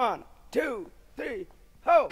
One, two, three, ho!